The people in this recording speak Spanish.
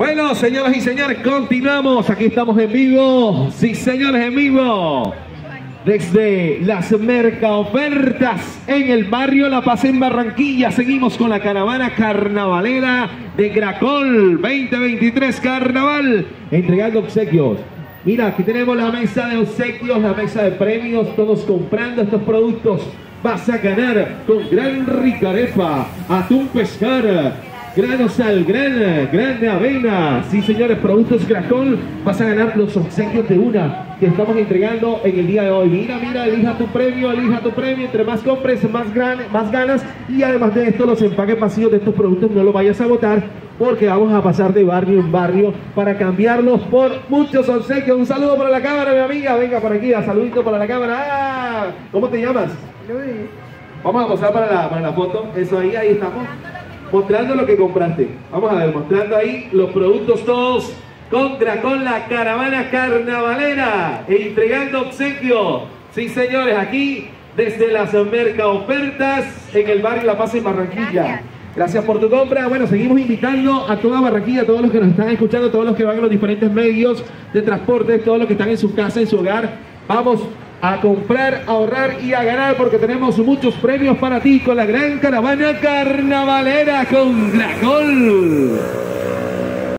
Bueno, señoras y señores, continuamos. Aquí estamos en vivo. Sí, señores, en vivo. Desde las mercaofertas en el barrio La Paz en Barranquilla. Seguimos con la caravana carnavalera de Gracol 2023 Carnaval. Entregando obsequios. Mira, aquí tenemos la mesa de obsequios, la mesa de premios, todos comprando estos productos. Vas a ganar con gran ricarefa, atún pescar, grano sal, gran, grande avena. Sí, señores, productos Gracol. Vas a ganar los obsequios de una que estamos entregando en el día de hoy. Mira, mira, elija tu premio, elija tu premio. Entre más compres, más, gran, más ganas. Y además de esto, los empaques vacíos de estos productos no los vayas a botar porque vamos a pasar de barrio en barrio para cambiarlos por muchos obsequios. Un saludo para la cámara, mi amiga. Venga por aquí, a saludito para la cámara. Ah, ¿Cómo te llamas? Luis. Vamos a pasar para la, para la foto. Eso ahí, ahí estamos. Mostrando lo que compraste. Vamos a ver, mostrando ahí los productos todos contra con la caravana carnavalera e entregando obsequio. Sí, señores, aquí desde las Merca Ofertas en el barrio La Paz en Barranquilla. Gracias. Gracias por tu compra. Bueno, seguimos invitando a toda Barranquilla, a todos los que nos están escuchando, a todos los que van a los diferentes medios de transporte, todos los que están en su casa, en su hogar. Vamos a comprar, a ahorrar y a ganar porque tenemos muchos premios para ti con la gran caravana carnavalera con Gracol.